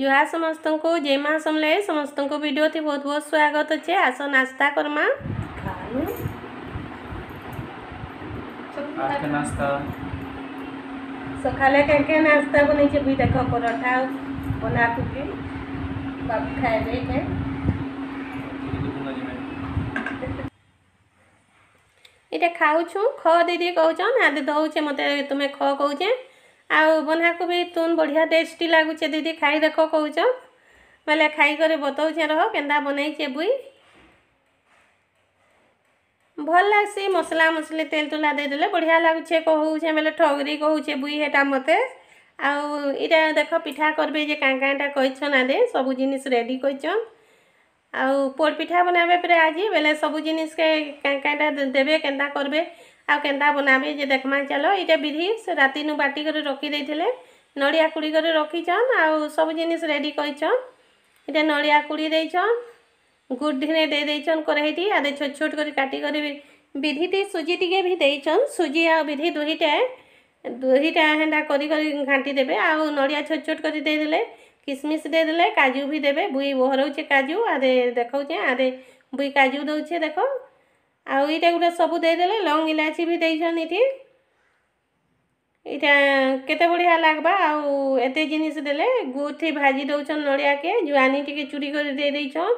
जुआ समस्त को जय माँ समले समस्त को वीडियो थी बहुत बहुत स्वागत अच्छे आस नास्ता करमा सकाले कैं कैं नास्ता बनी चे भी देख परठा बना कुकी बाप खाए ये खाऊ ख कहते कौचन आदि दौचे मत तुम्हें ख कौचे ଆଉ ବନ୍ଧାକୋବି ତୁନ୍ ବଢ଼ିଆ ଟେଷ୍ଟି ଲାଗୁଛେ ଦିଦି ଖାଇ ଦେଖ କହୁଛ ବୋଲେ ଖାଇକରି ବତଉଛେ ରହ କେନ୍ତା ବନେଇଛେ ବୁଇ ଭଲ ଲାଗ୍ସି ମସଲା ମସଲି ତେଲ ତୁଲା ଦେଇଦେଲେ ବଢ଼ିଆ ଲାଗୁଛେ କହୁଛେ ବୋଲେ ଠଗରି କହୁଛେ ବୁଇ ହେଟା ମୋତେ ଆଉ ଇଟା ଦେଖ ପିଠା କରବେ ଯେ କାଁ କାଁଟା କହିଛନ୍ ଆଦେ ସବୁ ଜିନିଷ ରେଡ଼ି କରିଛନ୍ ଆଉ ପୋଡ଼ ପିଠା ବନାବେ ପରେ ଆଜି ବେଲେ ସବୁ ଜିନିଷକେ କାଁ କାଁଟା ଦେବେ କେନ୍ତା କରବେ ଆଉ କେନ୍ତା ବନାବି ଯେ ଦେଖ୍ମା ଚାଲ ଇଟା ବିଧି ସେ ରାତିନୁ ବାଟିକରି ରଖିଦେଇଥିଲେ ନଡ଼ିଆ କୁଡ଼ିକରି ରଖିଛନ୍ ଆଉ ସବୁ ଜିନିଷ୍ ରେଡ଼ି କରିଛନ୍ ଇଟା ନଡ଼ିଆ କୁଡ଼ି ଦେଇଛନ୍ ଗୁଡ଼୍ଢିନେ ଦେଇ ଦେଇଛନ୍ କରେଇଟି ଆଦେ ଛୋଟ ଛୋଟ କରି କାଟିକରି ବିଧିଟି ସୁଜି ଟିକେ ବି ଦେଇଛନ୍ ସୁଜି ଆଉ ବିଧି ଦୁହିଟା ଦୁହିଟା ହେନ୍ତା କରି କରି ଘାଣ୍ଟି ଦେବେ ଆଉ ନଡ଼ିଆ ଛୋଟ ଛୋଟ କରି ଦେଇଦେଲେ কিশমিশ দিয়ে দিলে কাজু ভি দেবে বুই বহরৌছে কাজু আদে দেখাউছে আদে বুই কাজু দৌছে দেখো ଆଉ ଏଇଟା ଗୋଟେ ସବୁ ଦେଇଦେଲେ ଲଙ୍ଗ ଇଲାଚି ବି ଦେଇଛନ୍ ଏଠି ଏଇଟା କେତେ ବଢ଼ିଆ ଲାଗ୍ବା ଆଉ ଏତେ ଜିନିଷ ଦେଲେ ଗୁଠି ଭାଜି ଦେଉଛନ୍ ନଡ଼ିଆକେ ଜୁଆନି ଟିକେ ଚୁରି କରି ଦେଇଦେଇଛନ୍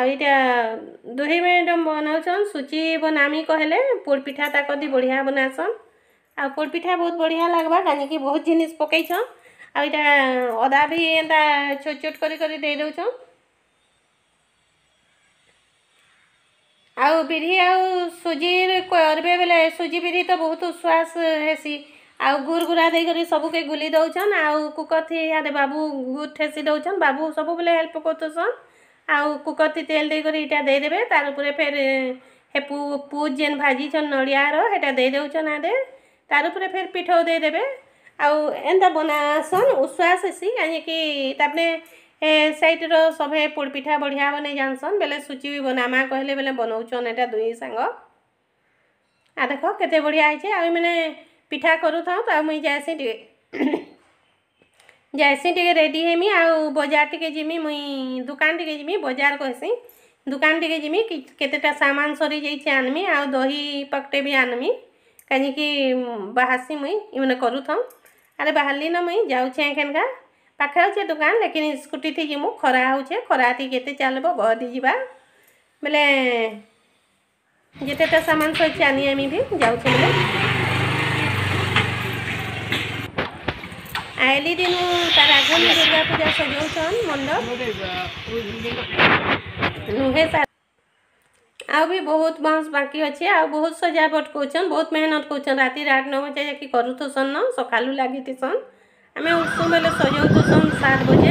ଆଉ ଏଇଟା ଦୁହେଁ ମିନିଟ ବନାଉଛନ୍ ସୁଚି ବନାମି କହିଲେ ପୋଡ଼ ପିଠା ତାକୁ ଦି ବଢ଼ିଆ ବନାସନ୍ ଆଉ ପୋଡ଼ ପିଠା ବହୁତ ବଢ଼ିଆ ଲାଗ୍ବା କାହିଁକି ବହୁତ ଜିନିଷ ପକେଇଛନ୍ ଆଉ ଏଇଟା ଅଦା ବି ଏନ୍ତା ଛୋଟ ଛୋଟ କରି କରି ଦେଇଦେଉଛନ୍ ଆଉ ବିରି ଆଉ ସୁଜି କରିବେ ବେଲେ ସୁଜି ବିରି ତ ବହୁତ ଉଶ୍ୱାସ ହେସି ଆଉ ଗୁର୍ ଗୁରା ଦେଇକରି ସବୁକେ ଗୁଲି ଦଉଛନ୍ ଆଉ କୁକଥି ଇହାଦେ ବାବୁ ଗୁର୍ ଠେସି ଦଉଛନ୍ ବାବୁ ସବୁବେଲେ ହେଲ୍ପ କରୁଥିସନ୍ ଆଉ କୁକଥି ତେଲ ଦେଇକରି ଇଟା ଦେଇଦେବେ ତାର୍ ଉପରେ ଫେର୍ ହେ ପୁ ପୁ ଯେନ୍ ଭାଜିଛନ୍ ନଡ଼ିଆର ହେଟା ଦେଇ ଦଉଛନ୍ ଆଦେ ତାର୍ ଉପରେ ଫେର୍ ପିଠଉ ଦେଇଦେବେ ଆଉ ଏନ୍ତା ବନାସନ୍ ଉଶ୍ୱାସ ହେସି କାହିଁକି ତାପରେ ସାଇଟ୍ର ସଭେ ପୋଡ଼ପିଠା ବଢ଼ିଆ ବନେଇ ଜାଣିସନ୍ ବେଲେ ସୁଚି ବି ବନାମା କହିଲେ ବେଲେ ବନଉଛନ୍ ଏଇଟା ଦୁଇ ସାଙ୍ଗ ଆ ଦେଖ କେତେ ବଢ଼ିଆ ହେଇଛେ ଆଉ ମାନେ ପିଠା କରୁଥାଉ ତ ମୁଇଁ ଯାଏସି ଟିକେ ଯାଏସି ଟିକେ ରେଡ଼ି ହେମି ଆଉ ବଜାର ଟିକେ ଯିମି ମୁଇଁ ଦୁକାନ ଟିକେ ଯିମି ବଜାର କହେସି ଦୁକାନ ଟିକେ ଯିମି କେତେଟା ସାମାନ ସରିଯାଇଛି ଆନମି ଆଉ ଦହି ପକଟେ ବି ଆନମି କାହିଁକି ବାହାସି ମୁଇଁ ଇମାନେ କରୁଥାଉ ଆରେ ବାହାରିଲି ନା ମୁଇଁ ଯାଉଛେ ଏଖେନକା ପାଖେ ଅଛେ ଦୁକାନ ଲେକିନ୍ ସ୍କୁଟିଥି ଯିମୁ ଖରା ହଉଛେ ଖରାଥି କେତେ ଚାଲିବ ବହଦି ଯିବା ବେଲେ ଯେତେଟା ସାମାନ ସରିଛି ଆନି ଆମେ ବି ଯାଉଛୁ ବେଲେ ଆଇଲି ଦିନୁ ତାର ଆଗନୁ ଦୁର୍ଗା ପୂଜା ସଜଉଛନ୍ ମଣ୍ଡପ ନୁହେଁ ସାର୍ ଆଉ ବି ବହୁତ ବାଉଁଶ ବାକି ଅଛେ ଆଉ ବହୁତ ସଜାବଟ କରୁଛନ୍ ବହୁତ ମେହନତ କରୁଛନ୍ ରାତି ରାତ ନଅ ବଜେ ଯାକି କରୁଥିସନ୍ ନ ସକାଳୁ ଲାଗିଥିସନ୍ ଆମେ ଉଠ୍ସୁଁ ବେଲେ ସଜଉଥିସୁଁ ସାତ୍ ବଜେ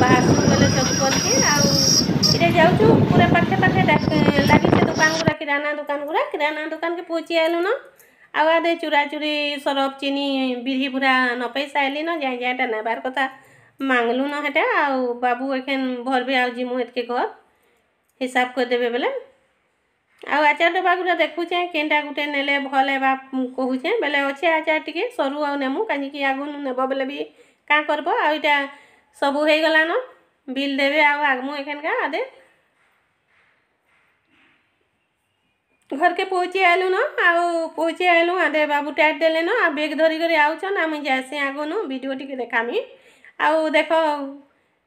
ବାହାରସୁଁ ବେଲେ ସବୁ କର୍କି ଆଉ ଇଟା ଯାଉଛୁ ପୁରା ପାଖେ ପାଖେ ଲାଗିଛେ ଦୋକାନ ଗୁଡ଼ା କିରାନା ଦୋକାନ ଗୁଡ଼ା କିରାନା ଦୋକାନକେ ପହଞ୍ଚି ଆଇଲୁନ ଆଉ ଆଦେ ଚୁରା ଚୁରି ସରଫ ଚିନି ବିରି ପୁରା ନ ପେଇ ସାରିଲିନ ଯାଇ ଯାଏଟା ନେବାର୍ କଥା ମାଙ୍ଗଲୁନ ହେଟା ଆଉ ବାବୁ ଏଖେନ୍ ଭରବେ ଆଉ ଯିମୁ ହେତ୍କେ ଘର ହିସାବ କରିଦେବେ ବେଲେ ଆଉ ଡବା ବାଗୁରା ଦେଖୁଛେଁ କେନ୍ଟା ଗୁଟେ ନେଲେ ଭଲ୍ ହେବା କହୁଛେଁ ବେଲେ ଅଛେ ଆଚାର ଟିକେ ସରୁ ଆଉ ନେମୁ କାହିଁକି ଆଗୁନୁ ନେବ ବେଲେ ବି କାଁ କରବ ଆଉ ଇଟା ସବୁ ହେଇଗଲାନ ବିଲ୍ ଦେବେ ଆଉ ଆଗମୁ ଏଖେନକା ଆଦେ ଘରକେ ପହଞ୍ଚି ଆଇଲୁନ ଆଉ ପହଞ୍ଚି ଆଇଲୁ ଆଦେ ବାବୁ ଟାଇଟ୍ ଦେଲେନ ଆଉ ବେଗ୍ ଧରିକରି ଆଉଛନ୍ ଆମେ ଯାଏସି ଆଗନୁ ଭିଡ଼ିଓ ଟିକେ ଦେଖାମି ଆଉ ଦେଖ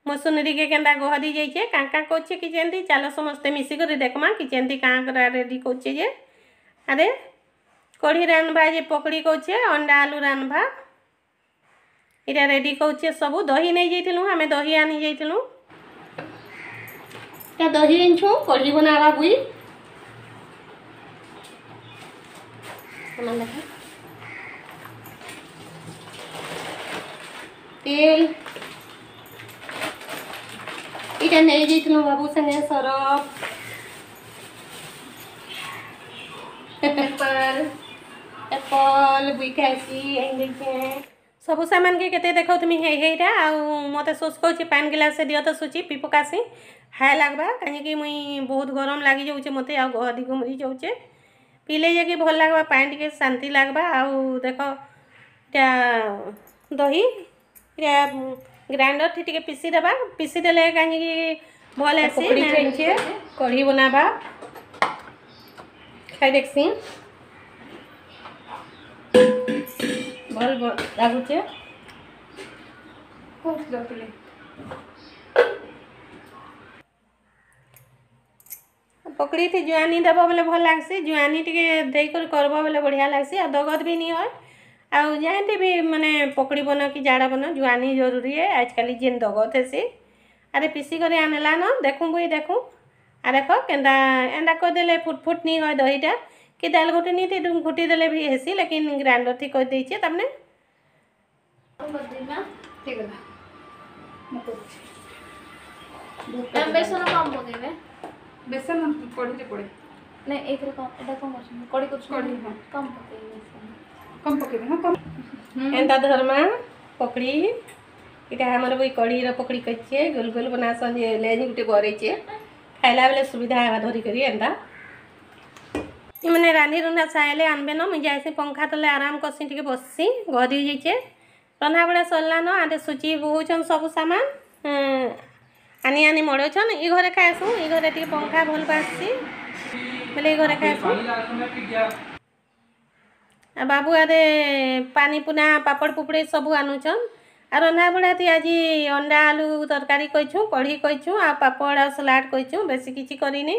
মশুনরিকে কেনা গোহরি যাইছে কাঁ কাঁ করছে কি কিচেনটি চাল সমস্তে মিশিকি দেখমা কি কিচেনটি কাঁ করে রেডি করছে যে আরে কড়ি রান্ধবা যে পকড়ি করছে অন্ডা আলু রান্ধবা এটা রেডি করছে সবু দহি নেই যাই আমি দহি আনি যাই দহি আনছু কড়ি বনাবা বুই তেল ಈಗ ನೈದಿತ್ತು ನಮ್ಮ ಬಾಬು ಸಂಜೆ ಸರ एप्पल एप्पल भी कैसी ସବୁ ସାମାନକେ କେତେ ଦେଖାଉଥିମି ହେଇ ହେଇଟା ଆଉ ମୋତେ ଶୋଷ କହୁଛି ପାନ୍ ଗିଲାସେ ଦିଅ ତ ଶୁଚି ପିଇ ପକାସି ହାଏ ଲାଗ୍ବା କାହିଁକି ମୁଇଁ ବହୁତ ଗରମ ଲାଗିଯାଉଛେ ମୋତେ ଆଉ ଗହଦି ଘୁମରି ଯାଉଛେ ପିଇଲେ ଯାଇକି ଭଲ ଲାଗ୍ବା ପାନ୍ ଟିକେ ଶାନ୍ତି ଲାଗ୍ବା ଆଉ ଦେଖ ଇଟା ଦହି ଇଟା ग्राइंडर थी टे पिसी दबा पिसी दे कहीं भल आसी कढ़ी बनाबा खाई देखी भल लगुचे पकड़ी थी जुआनी दबा बोले भल लगसी जुआनी टे कर बढ़िया लगसी दगद भी नहीं है ଆଉ ଯାହାନ୍ତି ବି ମାନେ ପକଡ଼ିବନ କି ଜାଡ଼ାବନ ଜୁଆନି ଜରୁରୀ ଏ ଆଜିକାଲି ଯେନ୍ ଦଗ ଥେସି ଆରେ ପିସିକରି ଆଣିଲାନ ଦେଖୁଁ ବୁଇ ଦେଖୁଁ ଆର୍ ଦେଖ କେନ୍ତା ଏନ୍ତା କରିଦେଲେ ଫୁଟ୍ ଫୁଟ୍ ନି ହଏ ଦହିଟା କି ଦାଲ୍ ଘୁଟି ନି ଘୁଟି ଦେଲେ ବି ହେସି ଲେକିନ୍ ଗ୍ରାଇଣ୍ଡର୍ ଥି କରିଦେଇଛେ ତାମାନେ ବେସନ କମ୍ ପକେଇବେ ବେସନ ପଡ଼ିଲେ ପଡ଼େ ନାଇଁ ଏଇଥିରେ କମ୍ ଏଇଟା କମ୍ କରୁଛନ୍ତି କଡ଼ି କରୁଛନ୍ତି କମ୍ ପକେଇବେ কম পকাইবে হ্যাঁ কম ଏନ୍ତା ଧର୍ମା ପକଡ଼ି ଇଟା ଆମର ବି କଢ଼ିର ପକଡ଼ି କରିଛେ ଗୋଲ ଗୋଲ ବନାସନ୍ ଯେ ଲେଜ୍ ଗୁଟେ ବରେଇଛେ ଖାଇଲା ବେଲେ ସୁବିଧା ହେବା ଧରିକରି ଏନ୍ତା ଇମାନେ ରାନ୍ଧି ରୁନ୍ଧା ସାଇଲେ ଆନବେ ନ ମୁଇଁ ଯାଏସି ପଙ୍ଖା ତଲେ ଆରାମ କର୍ସି ଟିକେ ବସ୍ସି ଗଧି ଯାଇଛେ ରନ୍ଧାବଢ଼ା ସରିଲାନ ଆଦେ ସୁଚି ବୋହୁଛନ୍ ସବୁ ସାମାନ ଆନି ଆନି ମଡ଼ଉଛନ୍ ଇ ଘରେ ଖାଏସୁଁ ଇ ଘରେ ଟିକେ ପଙ୍ଖା ଭଲ ପାଏସି ବେଲେ ଇ ଘରେ ଖାଏସୁଁ ବାବୁ ଆରେ ପାନି ପୁନା ପାପଡ଼ ପୁପଡ଼ି ସବୁ ଆନୁଛନ୍ ଆଉ ରନ୍ଧାବଢ଼ାତି ଆଜି ଅଣ୍ଡା ଆଲୁ ତରକାରୀ କରିଛୁଁ କଢ଼ି କରିଛୁଁ ଆଉ ପାପଡ଼ ଆଉ ସଲାଡ଼ କରିଛୁଁ ବେଶୀ କିଛି କରିନି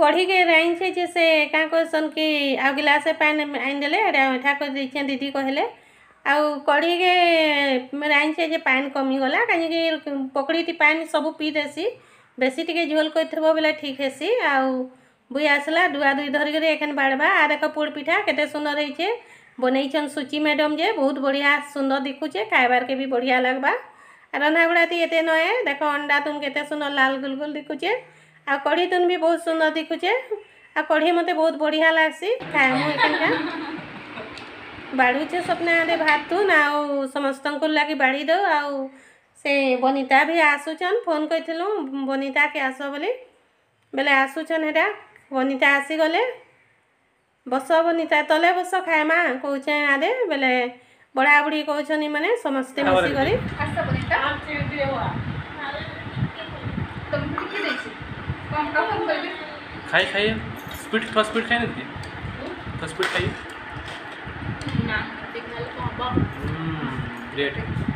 କଢ଼ିକେ ରାଇଁଛେ ଯେ ସେ କାଁ କହେସନ୍ କି ଆଉ ଗିଲାସେ ପାଏନ୍ ଆଣିଦେଲେ ଏଇଟା ମିଠା କରିଦେଇଛେଁ ଦିଦି କହିଲେ ଆଉ କଢ଼ିକେ ରାଇଁଛେ ଯେ ପାଏନ୍ କମିଗଲା କାହିଁକି ପକଡ଼ିଟି ପାଏନ୍ ସବୁ ପିଇ ଦେସି ବେଶୀ ଟିକେ ଝୋଲ୍ କରିଥିବ ବୋଲେ ଠିକ୍ ହେସି ଆଉ বুই আসলা ধুয়া ধুই ধরিকি এখানে বাড়বা আর এক পোড় পিঠা কেতে সুন্দর হয়েছে বনাইছেন সুচি ম্যাডাম যে বহুত বড়িয়া সুন্দর দেখুছে খাইবারকে বি বড়িয়া লাগবা রন্ধা গুড়াতে এতে নয় দেখো অন্ডা তুন কেতে সুন্দর লাল গুল গুল দেখুছে আর কড়ি তুন বি বহুত সুন্দর দেখুছে আর কড়ি মতো বহুত বড়িয়া লাগছি খাইমু মু এখানকার বাড়ুছে স্বপ্নে আদে ভাত তুন আও সমস্ত লাগি বাড়ি দেউ আও সে বনিতা ভি আসুছেন ফোন কইলু বনিতাকে আস বলে বেলে আসুছন হেটা ବନିତା ଆସିଗଲେ ବସ ବନିତା ତଲେ ବସ ଖାଏମା କହୁଛେ ଆରେ ବେଲେ ବଡ଼ା ବୁଢ଼ୀ କହୁଛନ୍ତି ମାନେ ସମସ୍ତେ ମିଶିକରି ଖାଇ ଖାଇ ସ୍ପିଡ୍ ଥୋଡ଼ା ସ୍ପିଡ୍ ଖାଇ ନାହାନ୍ତି ଥୋଡ଼ା ସ୍ପିଡ୍ ଖାଇ ଗ୍ରେଟ୍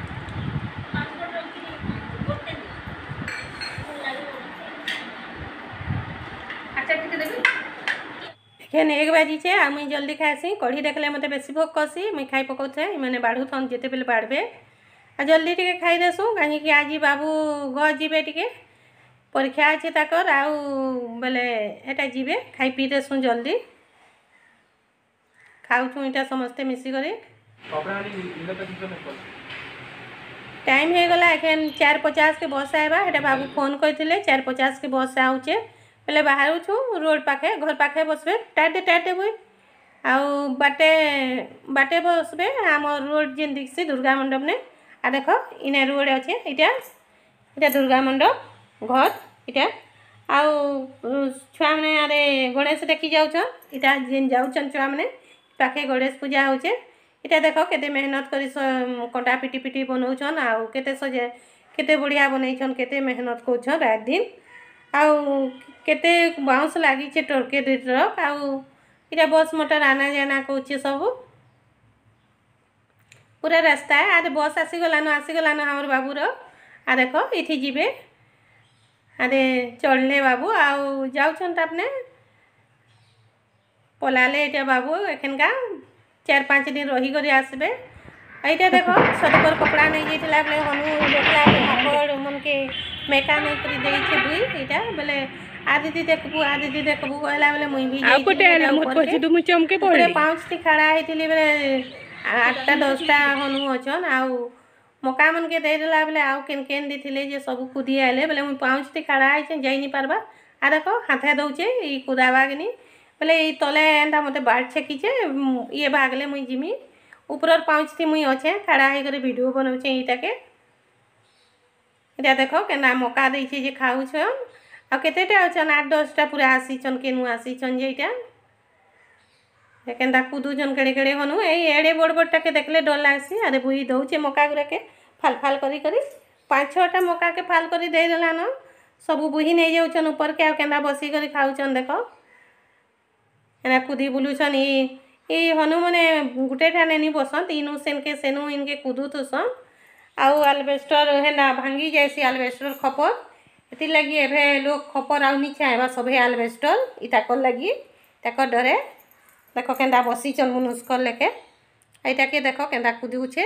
ଫେନ୍ ଏଗ୍ ବାଜିଛେ ଆଉ ମୁଇଁ ଜଲ୍ଦି ଖାଏସି କଢ଼ି ଦେଖିଲେ ମୋତେ ବେଶୀ ଭୋଗ କର୍ସି ମୁଇଁ ଖାଇ ପକଉଥାଏ ଏମାନେ ବାଢ଼ୁଥନ୍ ଯେତେବେଲେ ବାଢ଼ବେ ଆଉ ଜଲ୍ଦି ଟିକେ ଖାଇଦେସୁଁ କାହିଁକି ଆଜି ବାବୁ ଘର ଯିବେ ଟିକେ ପରୀକ୍ଷା ଅଛି ତାଙ୍କର ଆଉ ବୋଲେ ଏଇଟା ଯିବେ ଖାଇ ପିଇ ଦେସୁଁ ଜଲ୍ଦି ଖାଉଛୁ ଏଇଟା ସମସ୍ତେ ମିଶିକରି ଟାଇମ୍ ହେଇଗଲା ଏଖେନ୍ ଚାର୍ ପଚାଶ୍କେ ବସ୍ ଆଇବା ହେଟା ବାବୁ ଫୋନ୍ କରିଥିଲେ ଚାର୍ ପଚାଶ୍କେ ବସ୍ ଆଉଛେ ବେଲେ ବାହାରୁଛୁ ରୋଡ଼୍ ପାଖେ ଘର ପାଖେ ବସିବେ ଟାଇଟ୍ ଟାଇଟ୍ ହୁଏ ଆଉ ବାଟେ ବାଟେ ବସିବେ ଆମ ରୋଡ଼୍ ଯେନ୍ ଦିଶି ଦୁର୍ଗା ମଣ୍ଡପ ନେ ଆଉ ଦେଖ ଇନେ ରୋଡ଼ ଅଛେ ଇଟା ଇଟା ଦୁର୍ଗା ମଣ୍ଡପ ଘର ଇଟା ଆଉ ଛୁଆମାନେ ଆରେ ଗଣେଶ ଦେଖି ଯାଉଛନ୍ ଇଟା ଯେନ୍ ଯାଉଛନ୍ ଛୁଆମାନେ ପାଖେ ଗଣେଶ ପୂଜା ହଉଛେ ଇଟା ଦେଖ କେତେ ମେହନତ କରି କଣ୍ଟା ପିଟି ପିଟି ବନଉଛନ୍ ଆଉ କେତେ ସଜା କେତେ ବଢ଼ିଆ ବନେଇଛନ୍ କେତେ ମେହନତ କରୁଛନ୍ ରାତ ଦିନ ଆଉ କେତେ ବାଉଁଶ ଲାଗିଛେ ଟର୍କେ ଦୁଇ ଟ୍ରକ୍ ଆଉ ଇଟା ବସ୍ ମଟର୍ ଆନା ଜାନା କରୁଛେ ସବୁ ପୁରା ରାସ୍ତା ଆରେ ବସ୍ ଆସିଗଲାନ ଆସିଗଲାନ ଆମର ବାବୁର ଆରେ ଦେଖ ଏଠି ଯିବେ ଆରେ ଚଢ଼ଲେ ବାବୁ ଆଉ ଯାଉଛନ୍ ତାପରେ ପଲାଲେ ଏଇଟା ବାବୁ ଏଖେନକା ଚାର ପାଞ୍ଚ ଦିନ ରହିକରି ଆସିବେ ଏଇଟା ଦେଖ ସତକର କପଡ଼ା ନେଇଯାଇଥିଲା ବେଲେ ହନୁ ଦେଖିଲା ହାବଡ଼ ମନକେ ମେକା ନେଇକରି ଦେଇଛେ ଦୁଇ ଏଇଟା ବୋଲେ ଆ ଦିଦି ଦେଖବୁ ଆ ଦିଦି ଦେଖବୁ କହିଲା ବେଲେ ମୁଇଁ ବି ଆଉ ଗୋଟେ ହେଲା ମୋର ପଛେ ମୁଁ ଚମକେ ପଡ଼େ ପାଉଁଶଟି ଖାଡ଼ା ହେଇଥିଲି ବୋଲେ ଆଠଟା ଦଶଟା ହନୁ ଅଛନ୍ ଆଉ ମକା ମାନକେ ଦେଇଦେଲା ବେଲେ ଆଉ କେନ୍ କେନ୍ ଦେଇଥିଲେ ଯେ ସବୁ କୁଦି ଆଇଲେ ବୋଲେ ମୁଇଁ ପାଉଁଶଟି ଖାଡ଼ା ହେଇଛେ ଯାଇନି ପାର୍ବା ଆ ଦେଖ ହାତେ ଦଉଛେ ଇ କୁଦାବାଗିନି ବୋଲେ ଇ ତଲେ ଏନ୍ତା ମୋତେ ବାଟ୍ ଛେକିଛେ ଇଏ ଭାଗଲେ ମୁଇଁ ଯିମି ଉପରର ପାଉଁଶଟି ମୁଇଁ ଅଛେ ଖାଡ଼ା ହେଇକରି ଭିଡ଼ିଓ ବନଉଛେ ଇଟାକେ এটা দেখ কেন মকা দিয়েছি যে খাওছন আর কেতেটা অছন আট দশটা পুরা আসিছন কেন আসিছন যে যেইটা কেনা কুদুছন কেড়ে কেড়ে হনু এই এড়ে বড় বড়টাকে দেখলে ডর লাগছে আরে বুহি দৌছে মকা গুড়াকে ফাল ফাল করি করি পাঁচ ছটা মকাকে ফাল করে দেইদেলান সবু বুহি নিয়ে যাওছন উপরকে আর কেনা বসি করে খাওছন দেখ এনে কুদি বুলুছন ই এই হনু মানে গোটেটা নেনি বসন্ত ইনু সেনকে সেনু ইনকে কুদুথুসন ଆଉ ଆଲବେଷ୍ଟର ହେନା ଭାଙ୍ଗି ଯାଏସି ଆଲବେଷ୍ଟର ଖପର ହେଥିର୍ଲାଗି ଏବେ ଲୋକ୍ ଖପର ଆଉ ନି ଚାହେଁବା ସଭେ ଆଲବେଷ୍ଟର ଇ ଲାଗି ତାକର୍ ଡରେ ଦେଖ କେନ୍ତା ବସିଛନ୍ ମୁନୁଷ୍କର୍ ଲେଖେ ଏଇଟାକେ ଦେଖ କେନ୍ତା କୁଦୁଛେ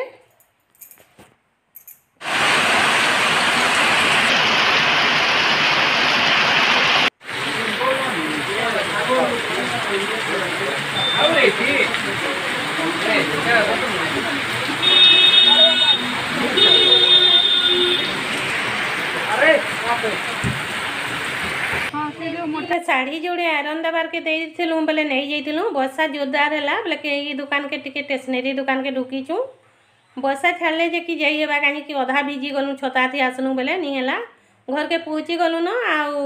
बार के देूँ बोले नहीं जाइलु बर्षा जोरदार है बोले कि दुकान के टे स्टेसनरी दुकान के ढुकीचु बर्षा छाड़े जे कि जाइए कहीं अधा भिजी गलु छता थी आसनु बोले नहीं घर के पहुँची गलुन आउ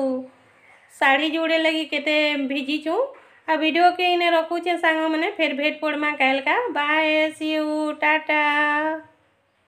शाढ़ी जोड़े लगी केिजीचु आ भिडियो के रखुचे सांग मैंने फेर भेट पड़मा कैलका बाय सी यू टाटा